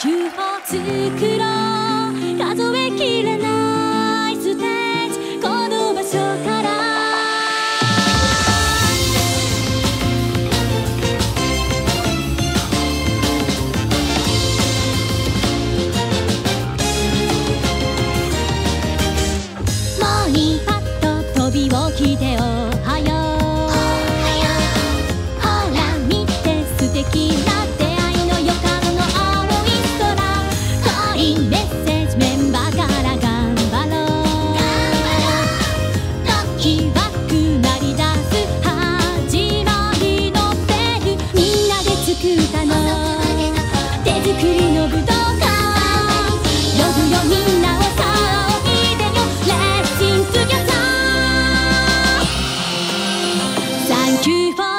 球を作ろ数えきれないステージこの場所から。もうにパッと飛び起きておはよう。ほら見て素敵だ举报。